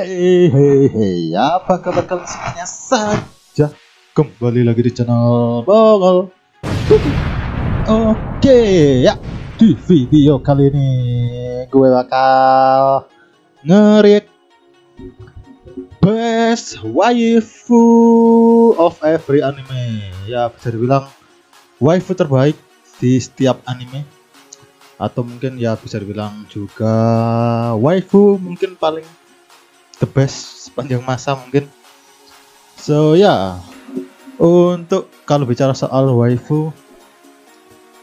Hey hey hey, apa kabar kalian semuanya saja? Kembali lagi di channel Bongol. Oke ya, di video kali ini gue bakal ngerik best waifu of every anime. Ya bisa dibilang waifu terbaik di setiap anime atau mungkin ya bisa dibilang juga waifu mungkin paling the best sepanjang masa mungkin. So ya. Yeah. untuk kalau bicara soal waifu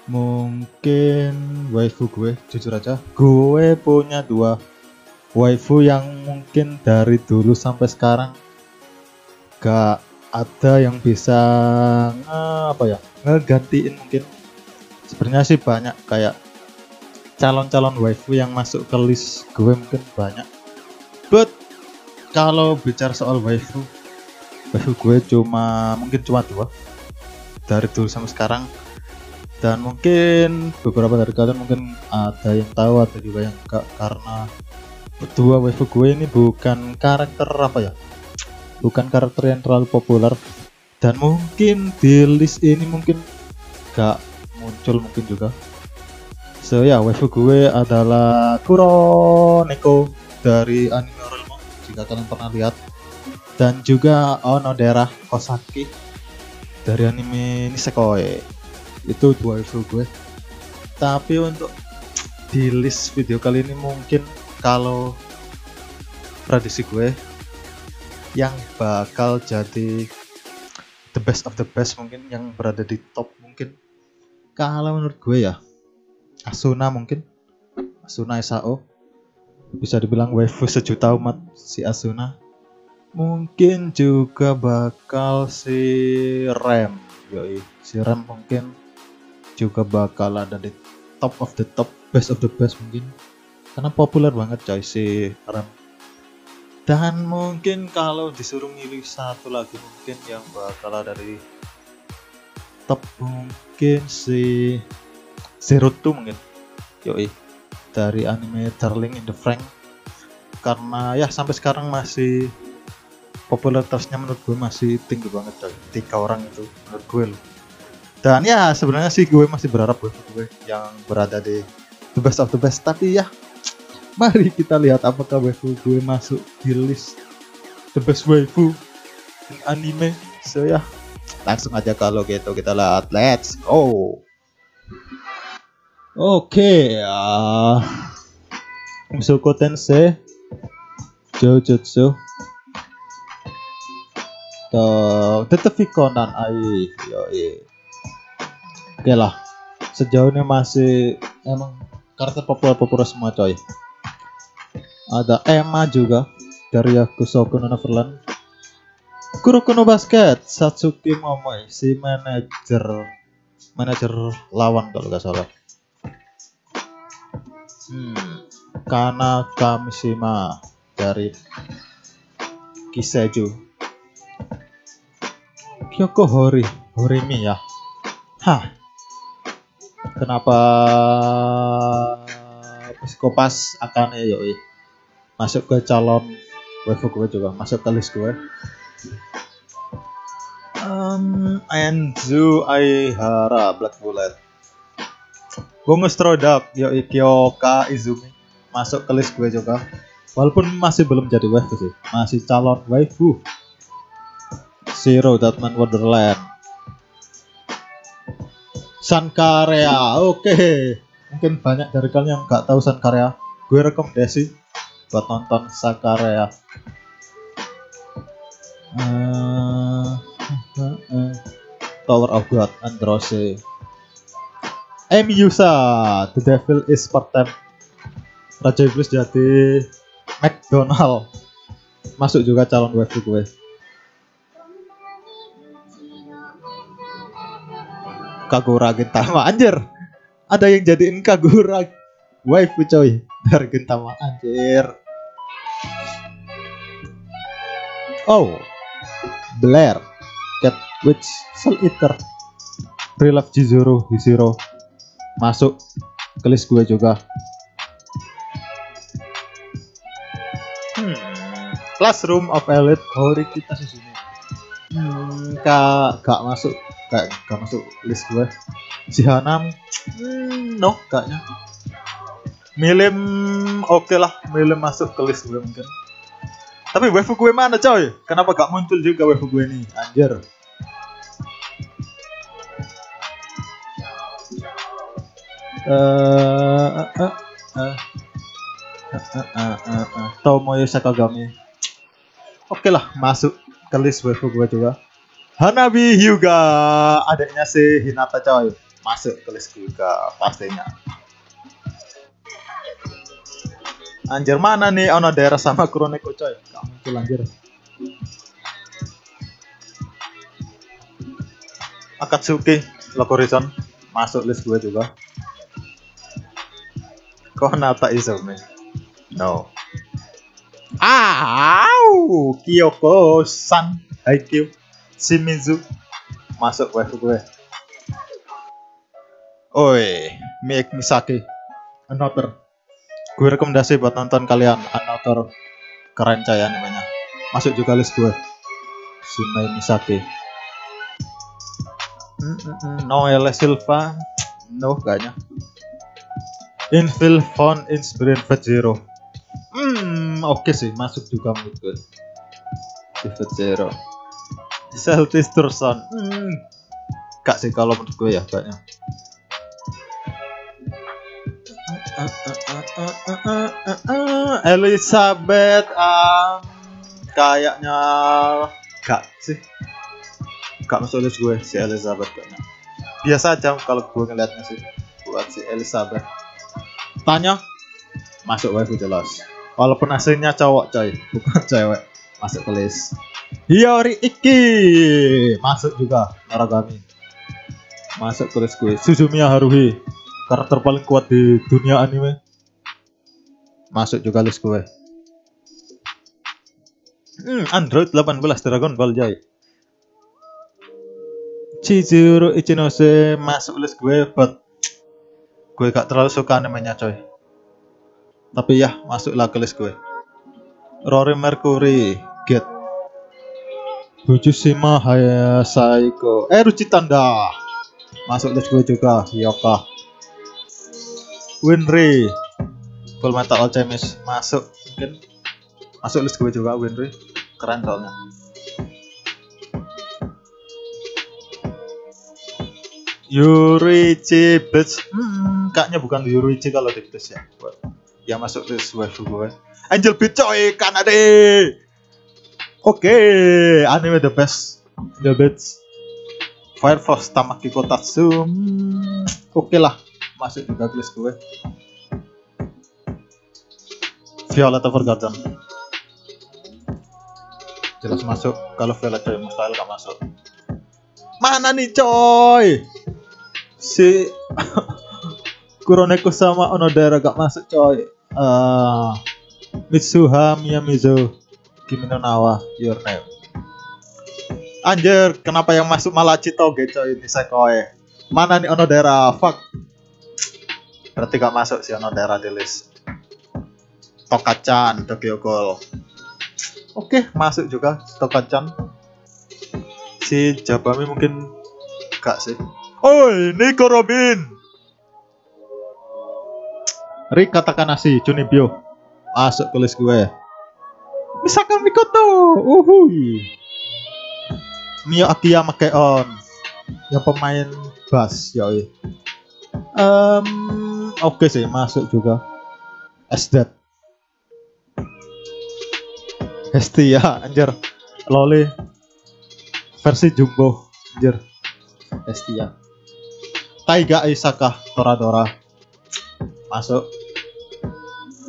mungkin waifu gue jujur aja gue punya dua waifu yang mungkin dari dulu sampai sekarang gak ada yang bisa apa ya ngegantiin mungkin. Sebenarnya sih banyak kayak calon-calon waifu yang masuk ke list gue mungkin banyak. But kalau bicara soal waifu waifu gue cuma mungkin cuma dua. Dari dulu sampai sekarang. Dan mungkin beberapa dari kalian mungkin ada yang tahu ada juga yang enggak. Karena dua waifu gue ini bukan karakter apa ya? Bukan karakter yang terlalu populer. Dan mungkin di list ini mungkin gak muncul mungkin juga. So ya, waifu gue adalah Kuro Neko dari anime jika kalian pernah lihat dan juga Onodera Kosaki dari anime Nisekoi. Itu dua waifu gue. Tapi untuk di list video kali ini mungkin kalau prediksi gue yang bakal jadi the best of the best mungkin yang berada di top mungkin. Kalau menurut gue ya Asuna mungkin. Asuna SAO bisa dibilang waifu sejuta umat si Asuna. Mungkin juga bakal si Rem. Yoi si Rem mungkin juga bakal ada di top of the top best of the best mungkin. Karena populer banget coy si Rem. Dan mungkin kalau disuruh milih satu lagi mungkin yang bakal ada di top mungkin si Zero Two mungkin. Yoi dari anime Darling in the Frank. Karena ya sampai sekarang masih popularitasnya menurut gue masih tinggi banget coy. Tiga orang itu menurut gue loh. Dan ya sebenarnya sih gue masih berharap buat gue yang berada di the best of the best. Tapi ya mari kita lihat apakah waifu gue masuk di list the best waifu in anime. So ya langsung aja kalau gitu kita lihat. Let's go Oke, okay, uh, Musuko Tensei Jojutsu Detevi Conan AI. Oke lah. Sejauh ini masih Emang karakter populer-populer semua coy. Ada Emma juga Dari Yakusoku no Neverland. Kurokono Basket Satsuki Momoi Si manajer Manajer lawan kalau nggak salah Hmm, Kana Kamishima dari Kiseju. Kyoko Hori, Horimi ya. Hah. Kenapa psikopas akan ya yoi masuk ke calon waifu gue juga masuk ke list gue. Um, Enzu Aihara Black Bullet Bunga Strodap, yo Kyoka Izumi masuk ke list gue juga. Walaupun masih belum jadi waifu sih, masih calon waifu. Zero Datman Wonderland. Sankarea, oke. Okay. Mungkin banyak dari kalian yang nggak tahu Sankarea. Gue rekomendasi buat nonton Sankarea. Uh, uh, uh, Tower of God Androse M The Devil is part time. Raja Iblis jadi McDonald. Masuk juga calon waifu gue. Kagura Gintama anjir. Ada yang jadiin Kagura waifu coy. Dari Gintama anjir. Oh Blair Cat Witch Soul Eater Real Life Jizuru masuk ke list gue juga. Hmm. Classroom of Elite. Hori kita di sini. Hmm, kak gak masuk. Kayak gak masuk list gue. Si Hanam. Hmm, no kayaknya. Milim oke okay lah. Milim masuk ke list gue mungkin. Tapi waifu gue mana coy? Kenapa gak muncul juga waifu gue ini? Anjir uh, Tomoyo Sakagami. Oke lah masuk ke list waifu gue juga Hanabi Hyuga adiknya si Hinata coy. Masuk ke list juga pastinya. Anjir mana nih? Ono daerah sama Kuroneko coy. Gak muncul anjir. Akatsuki Lokorizon masuk list gue juga Konata Izumi. No. Au, Kyoko San. Haikyuu Shimizu. Masuk waifu gue. Oi, Miyek Misaki. Another. Gue rekomendasi buat nonton kalian Another. Keren caya namanya Masuk juga list gue Shimei Misaki. Mm -mm, Noelle Silva. No kayaknya Infill Font Inspired Zero. Hmm, oke okay sih, masuk juga menurut gue. Pivot Zero. Celtics Turson. Hmm, gak sih kalau menurut gue ya kayaknya. Elizabeth um, kayaknya gak sih gak masuk list gue si Elizabeth kayaknya biasa aja kalau gue ngeliatnya sih buat si Elizabeth tanya. Masuk waifu jelas walaupun aslinya cowok coy. Bukan cewek. Masuk ke list. Hiyori Iki. Masuk juga Naragami. Masuk ke list gue. Suzumiya Haruhi. Karakter paling kuat di dunia anime. Masuk juga list gue. Hmm, Android 18 Dragon Ball Jai. Chizuru Ichinose masuk list gue but gue gak terlalu suka animenya coy. Tapi ya masuklah ke list gue. Rory Mercury Get. Bujusima Hayasaiko eh Ruci Tanda. Masuk list gue juga Yoka. Winry Full Metal Alchemist. Masuk mungkin. Masuk list gue juga Winry. Keren soalnya. Yurichi Beach hmm, kayaknya bukan Yurichi kalau di Beach ya yang masuk list waifu gue Angel Beach coy Kanade oke okay. anime the best the best. Fire Force Tamaki Kotatsu hmm, oke okay lah masuk juga list gue. Violet Evergarden jelas masuk. Kalau Violet coy mustahil gak masuk. Mana nih coy? Si Kuroneko sama Onodera gak masuk coy. Uh, Mitsuha Miyamizu Kimi no Nawa Your Name. Anjir, kenapa yang masuk malah Chitoge coy ini Sekoe. Mana nih Onodera? Fuck. Berarti gak masuk si Onodera di list. Tokachan, Tokyo Ghoul. Oke, masuk juga Tokachan. Si Jabami mungkin gak sih. Oi, Nico Robin. Rick katakan nasi, Bio. Masuk ke list gue. Misalkan Mikoto. Uhui. Mio Akiyama on. Yang pemain bass, yoi. Um, oke okay sih, masuk juga. Esdet. Hestia, anjir. Loli. Versi jumbo, anjir. Hestia. Taiga Isaka Toradora masuk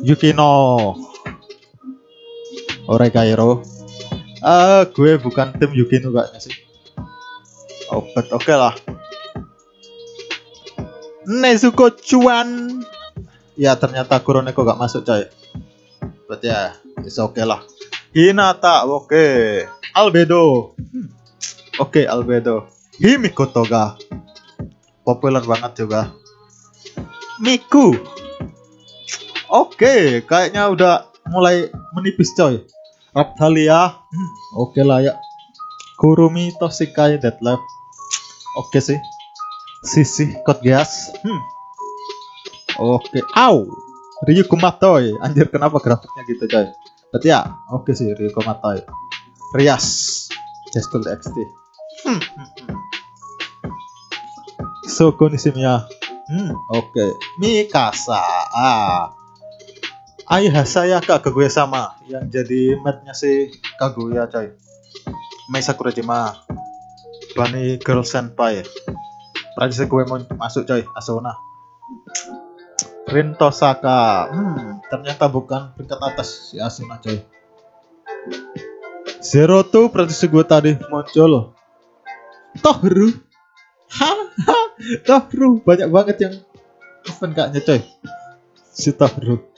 Yukino. Oregairo uh, gue bukan tim Yukino kayaknya sih. Oh oke okay lah. Nezuko Chuan. Ya ternyata Kuroneko gak masuk coy. Berarti ya is oke okay lah. Hinata oke. Okay. Albedo. Hmm. oke okay, Albedo. Himiko Toga populer banget juga. Miku. Oke, kayaknya udah mulai menipis coy. Raptalia hmm, oke lah ya. Kurumi Toshikai Deadlift oke sih. Sisi Code Geass hmm. oke. Au! Ryu Kumatoy anjir kenapa grafiknya gitu coy? Berarti ya oke sih Ryu Kumatoy Rias. Jeskul XT hmm. hmm, hmm. Soko Nishimiya hmm oke. Mikasa. Ah Ayah saya Kak Kaguya sama yang jadi matnya si Kaguya coy. Mei Sakurajima. Bunny Girl Senpai. Prancis gue mau masuk coy, Asuna. Rin Tosaka. Hmm, ternyata bukan peringkat atas si Asuna coy. Zero Two prediksi gue tadi muncul. Tohru. Tohru banyak banget yang event kaknya coy. Si Tohru.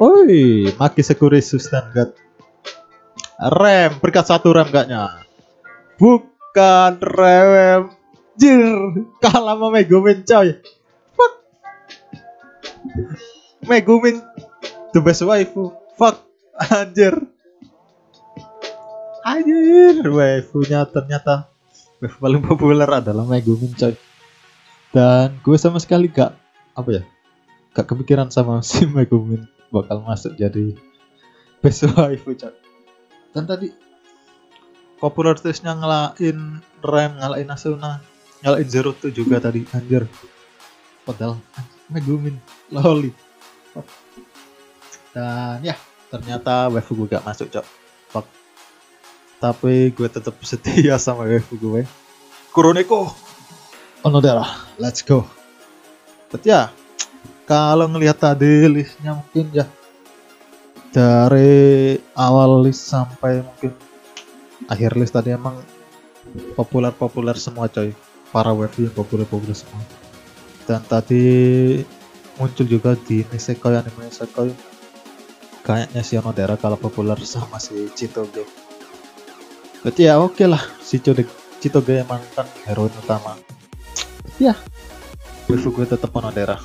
Oi, Maki Sekuri Sustan God. Rem, berkat satu rem gaknya. Bukan rem. Jir, kalah sama Megumin coy. Fuck. Megumin the best waifu. Fuck. Anjir. Anjir, waifunya ternyata waifu paling populer adalah Megumin coy. Dan gue sama sekali gak apa ya? Gak kepikiran sama si Megumin bakal masuk jadi best waifu chat dan tadi popularitasnya ngalahin Rem ngalahin Asuna ngalahin Zero tuh juga tadi anjir. Padahal Megumin loli. Dan ya ternyata waifu gue gak masuk cok Fuck. tapi gue tetap setia sama waifu gue. Kuroneko Onodera let's go. But ya yeah, kalau ngelihat tadi listnya mungkin ya dari awal list sampai mungkin akhir list tadi emang populer-populer semua coy. Para wave yang populer-populer semua. Dan tadi muncul juga di Nisekoi anime Nisekoi kayaknya si Onodera kalau populer sama si Chitoge. Berarti ya oke lah si Chitoge, emang kan heroin utama. Ya waifu gue tetap Onodera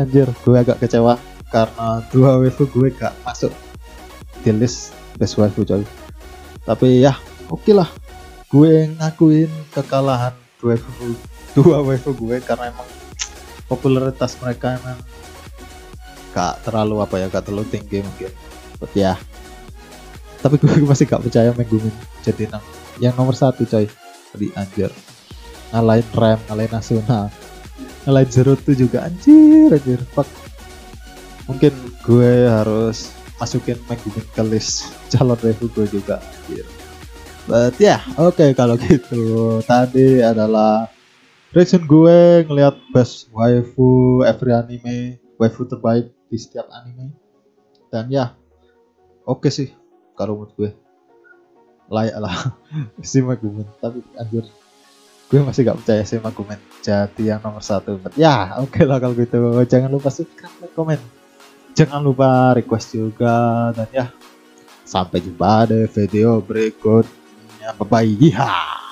anjir. Gue agak kecewa karena dua waifu gue gak masuk di list best waifu coy. Tapi ya oke okay lah. Gue ngakuin kekalahan dua waifu dua waifu gue karena emang popularitas mereka emang gak terlalu apa ya gak terlalu tinggi mungkin. But ya. Tapi gue masih gak percaya Megumin jadi yang nomor satu coy. Tadi anjir. Ngalahin Rem ngalahin Asuna ngelain Zero tuh juga. Anjir anjir. Fuck. Mungkin gue harus masukin Megumin ke list calon review gue juga anjir. But ya yeah, oke okay, kalau gitu. Tadi adalah reaction gue ngelihat best waifu every anime waifu terbaik di setiap anime. Dan ya oke okay sih kalau menurut gue. Layak lah si Megumin tapi anjir gue masih gak percaya sih sama komen jadi yang nomor satu. Ya oke okay lah kalau gitu. Jangan lupa subscribe like komen. Jangan lupa request juga. Dan ya sampai jumpa di video berikutnya. Bye bye